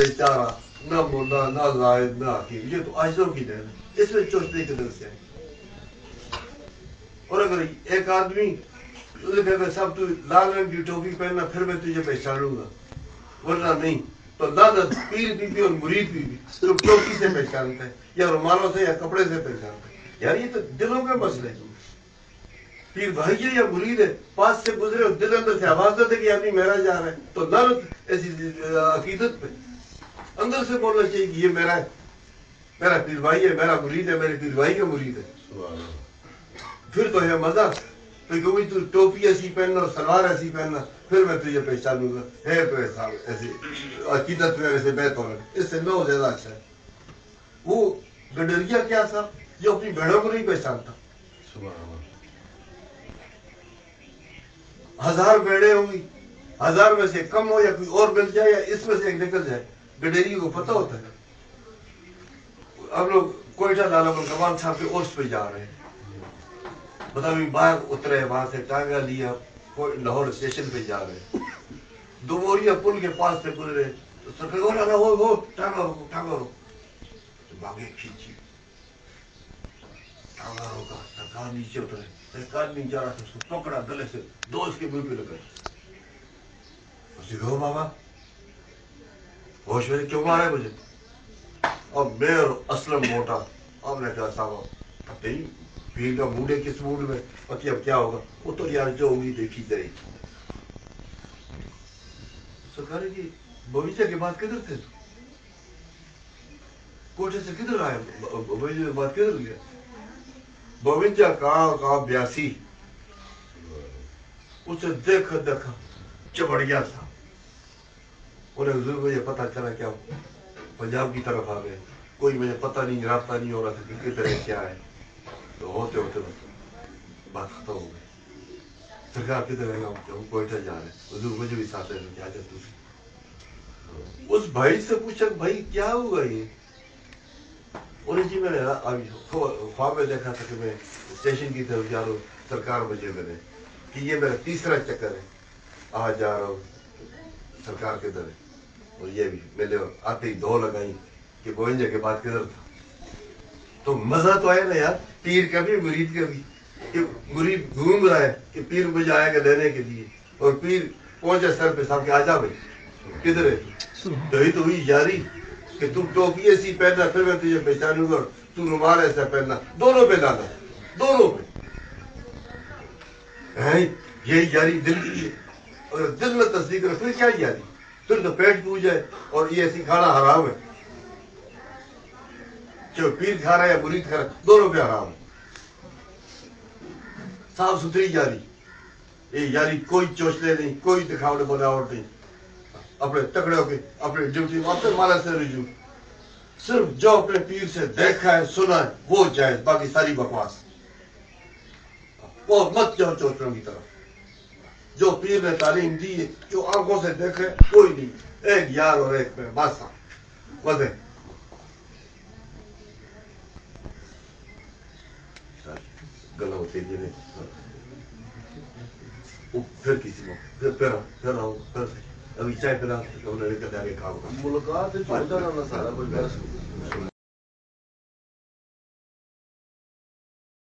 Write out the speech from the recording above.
بیچارہ نہ نہ زائد نہ حکیم یہ تو کی دین ہے اس میں ہے اور اگر ایک آدمی صاحب تو لال رنگ کی ٹوپی پہننا پھر میں تجھے پہچانوں گا ورنہ نہیں تو پیر بھی بھی اور مرید بھی بھی تو ٹوپی سے پہچانتا ہے یا رومالوں سے یا کپڑے سے پہچانتا ہے یار یہ تو دلوں کے مسئلے ہیں پیر بھائی ہے یا مرید ہے پاس سے گزرے اور دل اندر سے آواز دیتے کہ آدمی میرا جا رہا ہے تو نہ ایسی عقیدت پہ اندر سے بولنا چاہیے کہ یہ میرا ہے میرا پیر بھائی ہے میرا مرید ہے میرے پیر بھائی کا مرید ہے۔ پھر تو ہے مزہ کبھی تو ٹوپی ایسی پہننا اور سلوار ایسی پہننا پھر میں تجھے پہچانوں گا۔ ہے تو ایسا ایسی عقیدت میں ایسے بیت ہونا اس سے نو زیادہ اچھا ہے۔ وہ گڈریا کیا تھا؟ جو اپنی بہنوں کو نہیں پہچانتا۔ ہزار بیڑے ہوں گی ہزار میں سے کم ہو یا کوئی اور مل جائے یا اس میں سے ایک نکل جائے۔ گڈیری کو پتہ ہوتا ہے۔ ہم لوگ کوئٹہ لالا کمال صاحب کے عرس پہ جا رہے ہیں۔ بتاؤ باہر اترے وہاں سے ٹانگا لیا لاہور اسٹیشن پہ جا رہے ہیں۔ دو موریا پل کے پاس سے گزرے تو سرکار ہو رہا ہو ہو ٹانگا رو ٹانگا رو تو باغے کھینچی۔ ٹانگا روکا سرکار نیچے اترے۔ ایک آدمی جا رہا تھا اس کو پکڑا گلے سے دو اس کے منہ پہ لگے اسی بابا ہوش میں کیوں مارے مجھے؟ اب میں اور اسلم موٹا، اب نے کہا صاحب پتہ ہی پیر کا موڈ ہے کس موڈ میں؟ پتہ اب کیا ہوگا؟ وہ تو یار جو ہوگی دیکھی جائے سرکار جی بغیچہ کے بعد کدھر تھے؟ کوٹے سے کدھر آئے؟ بغیچے کے بعد کدھر گیا؟ بوجہ کہاں کہاں بیاسی؟ اسے دیکھ دیکھا چبڑ گیا تھا۔ انہیں حضور کو یہ پتا چلا کیا پنجاب کی طرف آ گئے کوئی مجھے پتہ نہیں رابطہ نہیں ہو رہا تھا کہ کدھر کیا ہے تو ہوتے ہوتے بات ختم ہو گئی سرکار کدھر ہے ہم کوئٹہ جا رہے ہیں حضور مجھے بھی ساتھ ہے کیا جاتے اس بھائی سے پوچھا بھائی کیا ہوا یہ انہیں جی میں نے ابھی خواب میں دیکھا تھا کہ میں اسٹیشن کی طرف جا رہا ہوں سرکار مجھے میں نے کہ یہ میرا تیسرا چکر ہے آ جا رہا ہوں سرکار کے در اور یہ بھی میں نے آتے ہی دو لگائی کہ گوئنجا کے بعد کدھر تھا۔ تو مزہ تو آیا نا یار پیر کا بھی مرید کا بھی۔ کہ مرید گھوم رہا ہے کہ پیر مجھے آئے گا لینے کے لیے۔ اور پیر پہنچا سر پہ صاحب کہ آ جا بھائی۔ کدھر ہے؟ تو ہی تو ہوئی یاری کہ تم ٹوپی ایسی پہننا پھر میں تجھے پہچانوں گا تو رومال ایسا پہننا۔ دونوں پہ لانا۔ دونوں پہ۔ یہی یاری دل کی ہے۔ اگر دل میں تصدیق رکھ پھر کیا یاری؟ پھر تو پیٹ پوج ہے اور یہ ایسی کھانا حرام ہے۔ جو پیر کھا رہا ہے یا مرید کھا رہا ہے، دونوں پہ حرام ہے۔ صاف ستھری یاری۔ یہ یاری کوئی چوچلے نہیں، کوئی دکھاوٹ بناوٹ نہیں۔ اپنے تکڑے ہو کے، اپنے ڈیوٹی واپس مالا سے رجوع۔ صرف جو اپنے پیر سے دیکھا ہے، سنا ہے، وہ جائز، باقی ساری بکواس۔ وہ مت جاؤ چوچروں کی طرف۔ جو پیر نے تعلیم دی ہے جو آنکھوں سے دیکھے کوئی نہیں ایک یار اور ایک میں بادشاہ وزے گلا ہوتی جی نے پھر کسی کو پھر پھر پھر آؤ پھر ابھی چائے پلا انہوں نے کہا کہ کام ملاقات چھوٹا رہنا سارا کوئی بحث نہیں